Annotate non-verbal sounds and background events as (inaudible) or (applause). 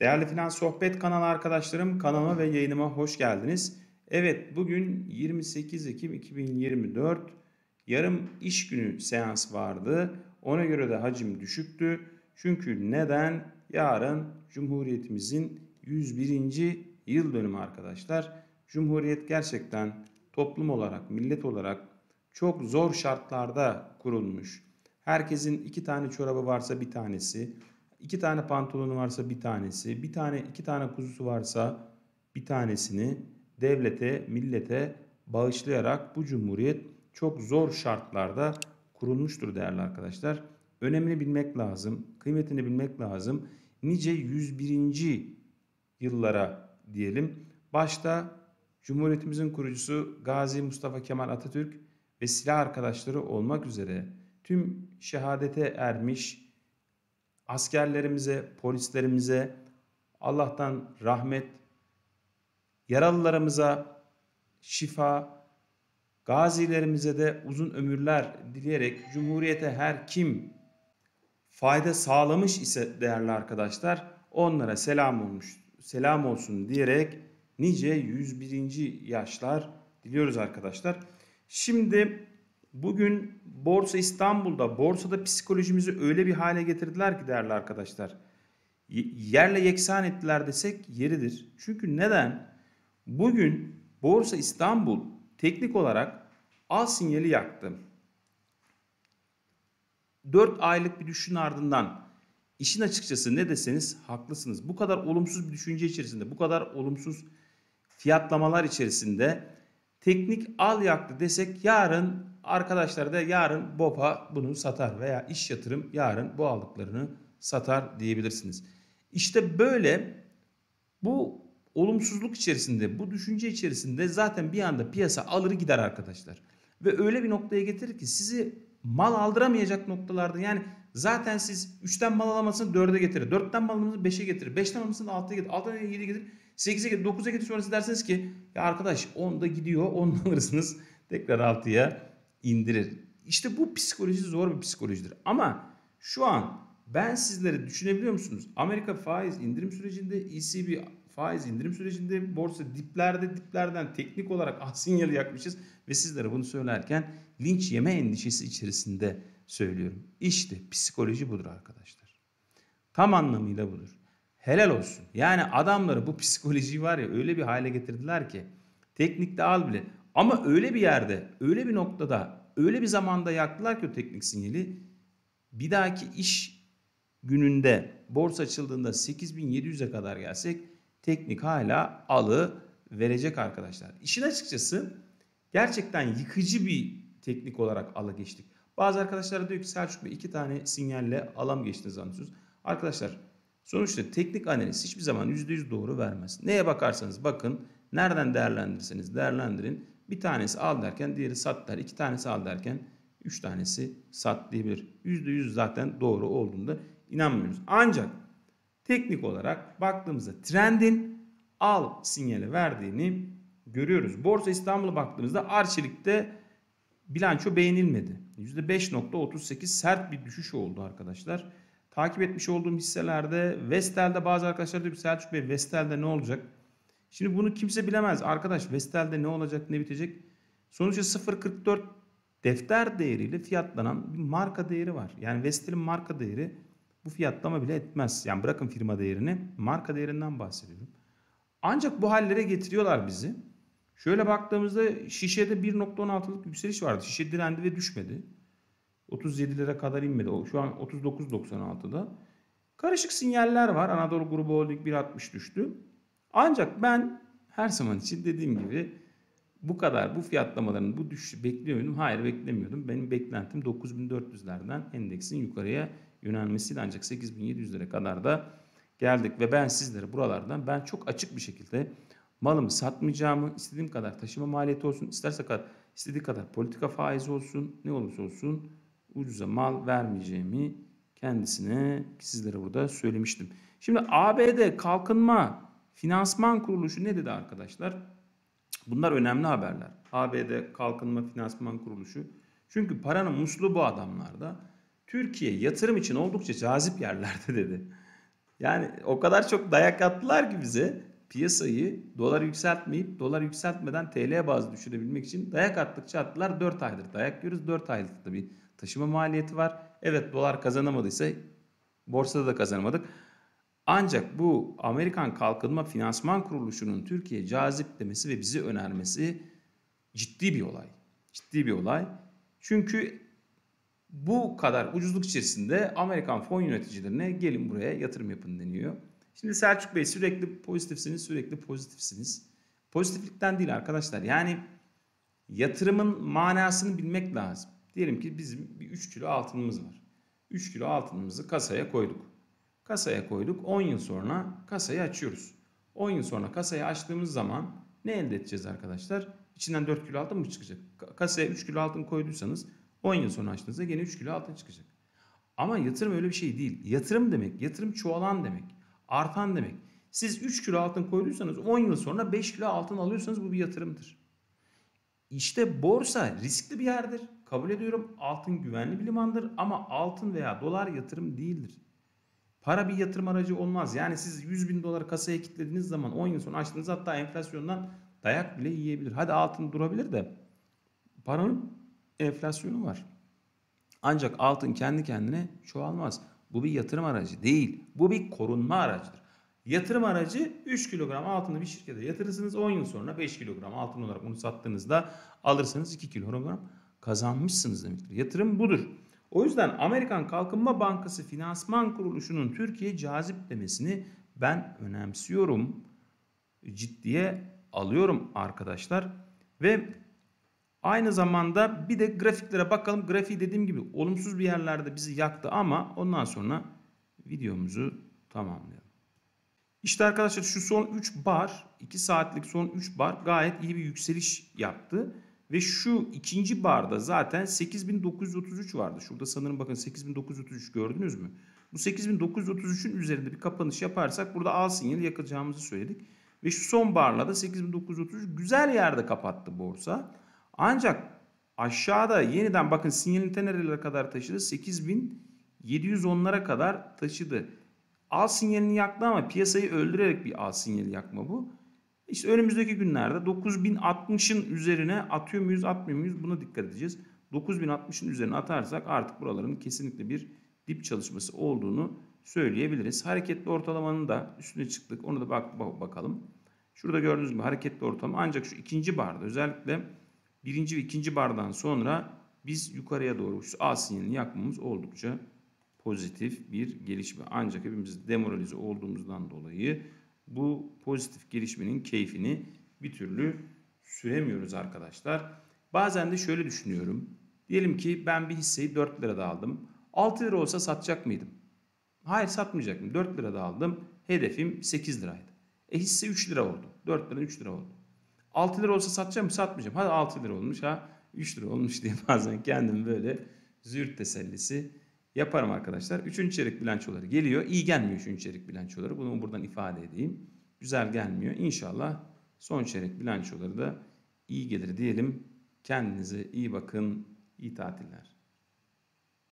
Değerli Finans Sohbet kanalı arkadaşlarım kanalıma ve yayınıma hoş geldiniz. Evet bugün 28 Ekim 2024 yarım iş günü seans vardı. Ona göre de hacim düşüktü. Çünkü neden? Yarın Cumhuriyetimizin 101. yıl dönümü arkadaşlar. Cumhuriyet gerçekten toplum olarak, millet olarak çok zor şartlarda kurulmuş. Herkesin iki tane çorabı varsa bir tanesi, iki tane pantolonu varsa bir tanesi, bir tane iki tane kuzusu varsa bir tanesini devlete, millete bağışlayarak bu cumhuriyet çok zor şartlarda kurulmuştur değerli arkadaşlar. Önemini bilmek lazım, kıymetini bilmek lazım. Nice 101. yıllara diyelim. Başta Cumhuriyetimizin kurucusu Gazi Mustafa Kemal Atatürk ve silah arkadaşları olmak üzere tüm şehadete ermiş askerlerimize, polislerimize Allah'tan rahmet, yaralılarımıza şifa, gazilerimize de uzun ömürler dileyerek Cumhuriyete her kim fayda sağlamış ise değerli arkadaşlar onlara selam olmuş, selam olsun diyerek nice 101. yaşlar diliyoruz arkadaşlar. Şimdi bugün Borsa İstanbul'da borsada psikolojimizi öyle bir hale getirdiler ki değerli arkadaşlar. Yerle yeksan ettiler desek yeridir. Çünkü neden? Bugün Borsa İstanbul teknik olarak al sinyali yaktı. 4 aylık bir düşüşün ardından işin açıkçası ne deseniz haklısınız. Bu kadar olumsuz bir düşünce içerisinde, bu kadar olumsuz fiyatlamalar içerisinde teknik al yaktı desek yarın arkadaşlar da yarın BOPA bunu satar veya iş yatırım yarın bu aldıklarını satar diyebilirsiniz. İşte böyle bu olumsuzluk içerisinde, bu düşünce içerisinde zaten bir anda piyasa alır gider arkadaşlar. Ve öyle bir noktaya getirir ki sizi mal aldıramayacak noktalarda yani zaten siz 3'ten mal alamazsınız 4'e getirir. 4'ten mal alamazsınız 5'e getirir. 5'ten alamazsınız 6'ya getirir. 6'dan 7'ye getirir. 8'e getirir. 9'a getirir. Sonrası dersiniz ki ya arkadaş 10'da gidiyor (laughs) 10'da alırsınız. Tekrar 6'ya indirir. İşte bu psikoloji zor bir psikolojidir. Ama şu an ben sizleri düşünebiliyor musunuz? Amerika faiz indirim sürecinde, ECB faiz indirim sürecinde, borsa diplerde diplerden teknik olarak ah (laughs) sinyali yakmışız ve sizlere bunu söylerken linç yeme endişesi içerisinde söylüyorum. İşte psikoloji budur arkadaşlar. Tam anlamıyla budur. Helal olsun. Yani adamları bu psikolojiyi var ya öyle bir hale getirdiler ki teknikte al bile ama öyle bir yerde, öyle bir noktada, öyle bir zamanda yaktılar ki o teknik sinyali bir dahaki iş gününde borsa açıldığında 8700'e kadar gelsek teknik hala alı verecek arkadaşlar. İşin açıkçası gerçekten yıkıcı bir teknik olarak alı geçtik. Bazı arkadaşlar diyor ki Selçuk Bey iki tane sinyalle alam geçtiniz anlıyorsunuz. Arkadaşlar sonuçta teknik analiz hiçbir zaman %100 doğru vermez. Neye bakarsanız bakın, nereden değerlendirirseniz değerlendirin. Bir tanesi al derken diğeri sat der. İki tanesi al derken üç tanesi sat diyebilir. Yüzde yüz zaten doğru olduğunda inanmıyoruz. Ancak teknik olarak baktığımızda trendin al sinyali verdiğini görüyoruz. Borsa İstanbul'a baktığımızda Arçelik'te bilanço beğenilmedi. %5.38 sert bir düşüş oldu arkadaşlar. Takip etmiş olduğum hisselerde Vestel'de bazı arkadaşlar diyor ki Selçuk Bey Vestel'de ne olacak? Şimdi bunu kimse bilemez. Arkadaş Vestel'de ne olacak ne bitecek? Sonuçta 0.44 defter değeriyle fiyatlanan bir marka değeri var. Yani Vestel'in marka değeri bu fiyatlama bile etmez. Yani bırakın firma değerini marka değerinden bahsediyorum. Ancak bu hallere getiriyorlar bizi. Şöyle baktığımızda şişede 1.16'lık yükseliş vardı. Şişe direndi ve düşmedi. 37 lira kadar inmedi. O şu an 39.96'da. Karışık sinyaller var. Anadolu Grubu Holding 1.60 düştü. Ancak ben her zaman için dediğim gibi bu kadar bu fiyatlamaların bu düşüşü bekliyor muydum? Hayır beklemiyordum. Benim beklentim 9400'lerden endeksin yukarıya yönelmesiyle ancak 8700'lere kadar da geldik ve ben sizlere buralardan ben çok açık bir şekilde malımı satmayacağımı, istediğim kadar taşıma maliyeti olsun, isterse kadar istediği kadar politika faizi olsun, ne olursa olsun ucuza mal vermeyeceğimi kendisine sizlere burada söylemiştim. Şimdi ABD kalkınma Finansman kuruluşu ne dedi arkadaşlar? Bunlar önemli haberler. ABD Kalkınma Finansman Kuruluşu. Çünkü paranın musluğu bu adamlarda. Türkiye yatırım için oldukça cazip yerlerde dedi. Yani o kadar çok dayak attılar ki bize piyasayı dolar yükseltmeyip dolar yükseltmeden TL bazı düşürebilmek için dayak attıkça attılar 4 aydır. Dayak yiyoruz 4 aylık da bir taşıma maliyeti var. Evet dolar kazanamadıysa borsada da kazanamadık. Ancak bu Amerikan Kalkınma Finansman Kuruluşu'nun Türkiye cazip demesi ve bizi önermesi ciddi bir olay. Ciddi bir olay. Çünkü bu kadar ucuzluk içerisinde Amerikan fon yöneticilerine gelin buraya yatırım yapın deniyor. Şimdi Selçuk Bey sürekli pozitifsiniz, sürekli pozitifsiniz. Pozitiflikten değil arkadaşlar. Yani yatırımın manasını bilmek lazım. Diyelim ki bizim bir 3 kilo altınımız var. 3 kilo altınımızı kasaya koyduk. Kasaya koyduk. 10 yıl sonra kasayı açıyoruz. 10 yıl sonra kasayı açtığımız zaman ne elde edeceğiz arkadaşlar? İçinden 4 kilo altın mı çıkacak? Kasaya 3 kilo altın koyduysanız 10 yıl sonra açtığınızda gene 3 kilo altın çıkacak. Ama yatırım öyle bir şey değil. Yatırım demek, yatırım çoğalan demek, artan demek. Siz 3 kilo altın koyduysanız 10 yıl sonra 5 kilo altın alıyorsanız bu bir yatırımdır. İşte borsa riskli bir yerdir. Kabul ediyorum altın güvenli bir limandır ama altın veya dolar yatırım değildir. Para bir yatırım aracı olmaz. Yani siz 100 bin doları kasaya kilitlediğiniz zaman 10 yıl sonra açtığınız hatta enflasyondan dayak bile yiyebilir. Hadi altın durabilir de paranın enflasyonu var. Ancak altın kendi kendine çoğalmaz. Bu bir yatırım aracı değil. Bu bir korunma aracıdır. Yatırım aracı 3 kilogram altını bir şirkete yatırırsınız 10 yıl sonra 5 kilogram altın olarak bunu sattığınızda alırsanız 2 kilogram kazanmışsınız demektir. Yatırım budur. O yüzden Amerikan Kalkınma Bankası Finansman Kuruluşu'nun Türkiye cazip demesini ben önemsiyorum. Ciddiye alıyorum arkadaşlar. Ve aynı zamanda bir de grafiklere bakalım. Grafiği dediğim gibi olumsuz bir yerlerde bizi yaktı ama ondan sonra videomuzu tamamlayalım. İşte arkadaşlar şu son 3 bar, 2 saatlik son 3 bar gayet iyi bir yükseliş yaptı. Ve şu ikinci barda zaten 8933 vardı. Şurada sanırım bakın 8933 gördünüz mü? Bu 8933'ün üzerinde bir kapanış yaparsak burada al sinyali yakacağımızı söyledik. Ve şu son barla da 8933 güzel yerde kapattı borsa. Ancak aşağıda yeniden bakın sinyalin nerelere kadar taşıdı? 8710'lara kadar taşıdı. Al sinyalini yaktı ama piyasayı öldürerek bir al sinyali yakma bu. İşte önümüzdeki günlerde 9060'ın üzerine atıyor muyuz atmıyor muyuz buna dikkat edeceğiz. 9060'ın üzerine atarsak artık buraların kesinlikle bir dip çalışması olduğunu söyleyebiliriz. Hareketli ortalamanın da üstüne çıktık. Onu da bak, bak bakalım. Şurada gördüğünüz gibi hareketli ortalama ancak şu ikinci barda özellikle birinci ve ikinci bardan sonra biz yukarıya doğru şu A sinyalini yakmamız oldukça pozitif bir gelişme. Ancak hepimiz demoralize olduğumuzdan dolayı bu pozitif gelişmenin keyfini bir türlü süremiyoruz arkadaşlar. Bazen de şöyle düşünüyorum. Diyelim ki ben bir hisseyi 4 lirada aldım. 6 lira olsa satacak mıydım? Hayır satmayacaktım. 4 lirada aldım. Hedefim 8 liraydı. E hisse 3 lira oldu. 4 lira 3 lira oldu. 6 lira olsa satacağım mı? Satmayacağım. Hadi 6 lira olmuş ha. 3 lira olmuş diye (laughs) bazen kendim böyle zürt tesellisi yaparım arkadaşlar. Üçüncü çeyrek bilançoları geliyor. İyi gelmiyor üçüncü çeyrek bilançoları. Bunu buradan ifade edeyim. Güzel gelmiyor. İnşallah son çeyrek bilançoları da iyi gelir diyelim. Kendinize iyi bakın. İyi tatiller.